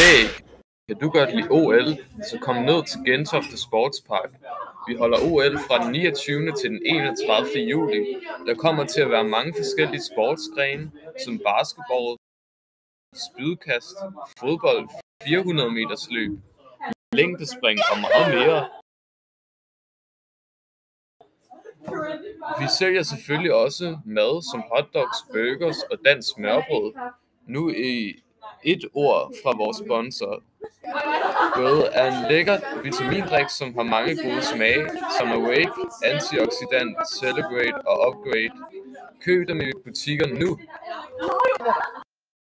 Hey, kan du godt lide OL, så kom ned til Gentofte Sportspark. Vi holder OL fra den 29. til den 31. juli. Der kommer til at være mange forskellige sportsgrene, som basketball, spydkast, fodbold, 400 meters løb, længdespring og meget mere. Vi sælger selvfølgelig også mad som hotdogs, burgers og dansk smørbrød. Nu i et ord fra vores sponsor. Både er en lækker vitamindrik, som har mange gode smage, som Awake, Antioxidant, Celebrate og Upgrade. Køb dem i butikkerne nu.